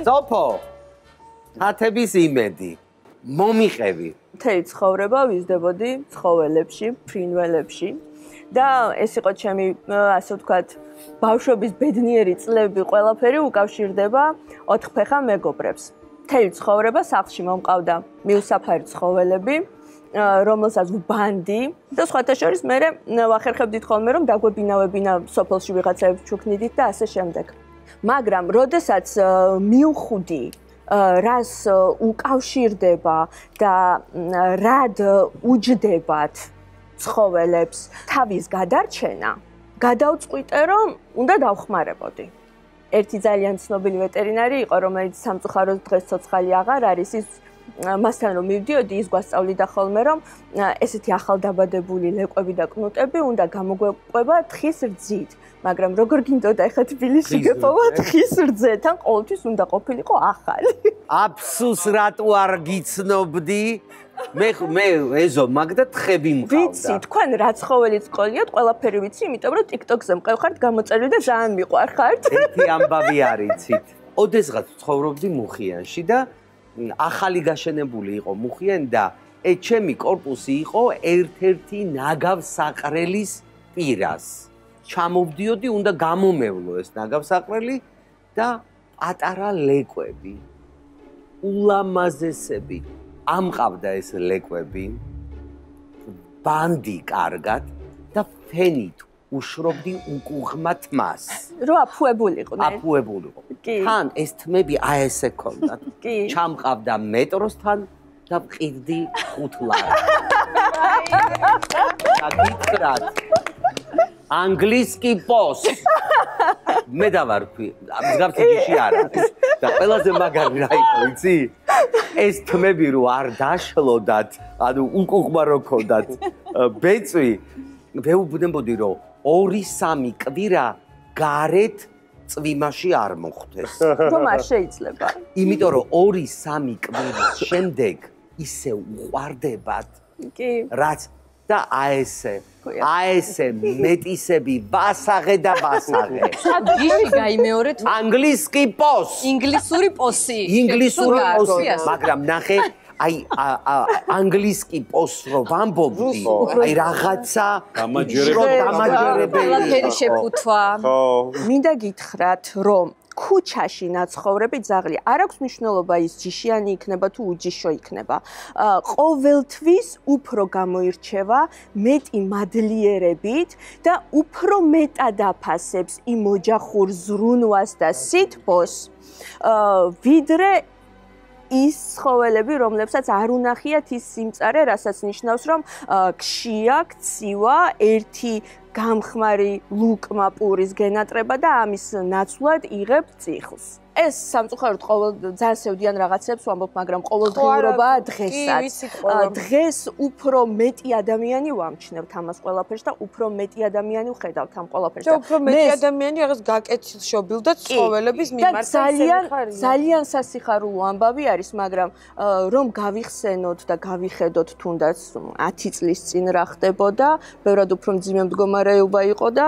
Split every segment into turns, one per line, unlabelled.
სოფო თათების იმედი მომიყევი
მთელი ცხოვრება ვიზდებოდი ცხოველებში, ფრინველებში და ეს იყო ჩემი ასე ვთქვათ ბავშვობის ბედნიერი წლები, ყველაფერი უკავშირდება ოთხფეხა მეგობრებს. მთელი ცხოვრება სახლში მომყავდა მიუსაფარი ცხოველები, რომელსაც ვბანდი და სხვათა შორის მე ვახერხებდით ხოლმე რომ დაგვებინავებინა სოფელში ვიღაცებს ჩუქნიდით და ასე შემდეგ. მაგრამ როდესაც მიუხვდი რას უკავშირდება და რად უჯდებათ ცხოველებს თავის გადარჩენა, გადავწყვიტე რომ უნდა დავხმარებოდი. ერთი ძალიან ცნობილი ვეტერინარი იყო, რომელიც სამწუხაროდ დღეს ცოცხალი აღარ არის, ის მასთან რომ მივდიოდი, ის გვასწავლიდა ხოლმე, რომ ესეთი ახალდაბადებული ლეკვები და კნუტები უნდა გამოგვეყვება თხის რძით. მაგრამ როგორ გინდოდა ახლა თბილისში გეპოვა თხის რძეთან, ყოველთვის უნდა ყოფილიყო ახალი.
აფსუს რატო არ გიცნობდი? მე მე ეზო მაგდა თხები მყავდა.
ვიცი, თქვენ რა ცხოველიც ყოლიათ, ყველაფერი ვიცი, იმიტომ რომ TikTok-ზე მყევხართ გამოწერილი და ძალიან მიყვარხართ.
ერთი ამბავი არიცით. ოდესღაც ცხოვრობდი მუხიანში და ახალი გაშენებული იყო მუხიან და ე ჩემი корпуსი იყო ერთ-ერთი ნაგავსაყრელის პირას. ჩამოვდიოდი, უნდა გამომევლო ეს ნაგავსაყრელი და პატარა ლეკვები. ულამაზესები. ამყავდა ეს ლეკვები. ბანდი კარგად და ფენით უშრობდი უკუღმა თმას.
რო აფუებულიყო,
ναι. აფუებულიყო. თან ეს თმები აი ესე ქონდათ. კი. ჩამყავდა მეტროსთან და ყიდდი ხუთლარ. და გიქრათ. ანგლისკი პოს. მე დავარქვი, მსგავსი ჯიში არა. და ყველაზე მაგარი რა იყო, იცი? ეს თმები რო არ დაშლოდათ, ანუ უკუღმა რო ქონდათ, ბეწვი, ვეუბნებოდი რომ 2-3 კვირა გარეთ წვიმაში არ მოხდეს.
რომ არ შეიძლება.
იმიტომ რომ 2-3 კვირის შემდეგ ისე უყარდებათ.
კი.
რაც და აესე აესე მეტისები ვასაღე და ვასაღე.
სადგიში გაიმეორე თუ
ანგლისკი პოს.
ინგლისური პოსი.
ინგლისური პოსი. მაგრამ ნახე აი ანგლისკი პოს რო ვამბობდი აი რაღაცა
გამაჯერებელი ყველაფერი შეფუთვა
ხო. მინდა გითხრათ რომ ქუჩაში ნაცხოვრები ძაღლი. არ აქვს მნიშვნელობა ის ჯიშიანი იქნება თუ უჯიშო იქნება. ყოველთვის უფრო გამოირჩევა მეტი მადლიერებით და უფრო მეტად აფასებს იმ ოჯახურ ზრუნვას და სითბოს. ვიდრე ის ცხოველები, რომლებსაც არ უნახიათ ის სიმწარე, რასაც ნიშნავს, რომ ქშია, ქცივა, ერთი გამხმარი ლუკმა პურის გენატრება და ამის ნაცვლად იღებ წიხლს. ეს სამწუხაროდ ყოველ ძალიან სევდიან რაღაცებს ვამბობ, მაგრამ ყოველდღიურობა დღესაც. დღეს უფრო მეტი ადამიანი ვამჩნევთ ამას ყველაფერს და უფრო მეტი ადამიანი ვხედავთ ამ ყველაფერს.
და უფრო მეტი ადამიანი რაღაც გაკეთილშობილ და ცხოველების მიმართ
ძალიან ძალიან სასიხარულო ამბავი არის, მაგრამ რომ გავიხსენოთ და გავიხედოთ თუნდაც 10 წლის წინ რა ხდებოდა, ბევრად უფრო მძიმე მდგომარეობა იყო და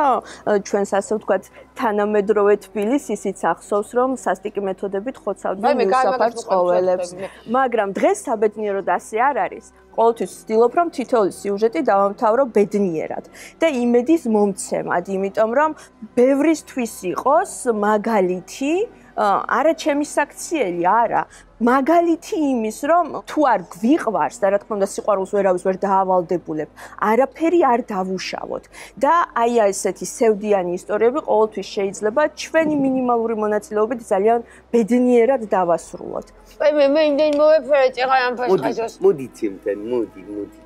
ჩვენს ასე ვთქვათ თანამედროვე თბილისს ისიც ახსოვს, რომ სასტიკი მეთოდებით ხოცავდნენ მუსაფარ ცხოველებს. მაგრამ დღეს საბედნიეროდ ასე არ არის. ყოველთვის ვცდილობ რომ თითოეული სიუჟეტი დავამთავრო ბედნიერად და იმედის მომცემად, იმიტომ რომ ბევრისთვის იყოს მაგალითი არა ჩემი საქციელი, არა, მაგალითი იმის, რომ თუ არ გვიყვარს და რა თქმა უნდა სიყვარულს ვერავის ვერ დაავალდებულებ, არაფერი არ დავუშავოთ და აი ესეთი სევდიანი ისტორიები ყოველთვის შეიძლება ჩვენი მინიმალური მონაწილეობით ძალიან ბედნიერად დავასრულოთ.
აი მე მე იმდენ მოვეფერეთ ახლა ამ
ფაშხაჟოს. მოდი თიმთან, მოდი, მოდი.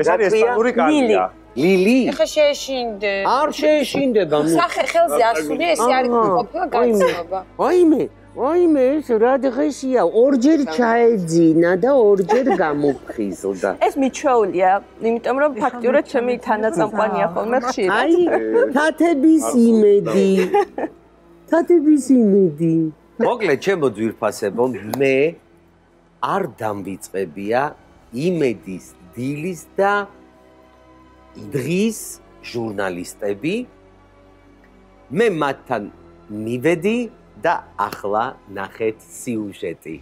ეს არის ესპანური კარტია.
ლილი.
ეხა შეეშინდე.
არ შეეშინდება.
სახე ხელზე ასული ეს არის ყოფილი გაცნობა.
აი მე აიმე ეს რა დღესია ორჯერ ჩაეძინა და ორჯერ გამოფხიზლდა
ეს მიჩვეულია იმიტომ რომ ფაქტიურად ჩემი თანაწამყვანია ხოლმე ხშირად.
აი თათების იმედი. თათების იმედი. მოკლედ ჩემო ძვირფასებო მე არ დამვიწყებია იმედის დილის და დღის ჟურნალისტები. მე მათთან მივედი და ახლა ნახეთ სიუჟეტი.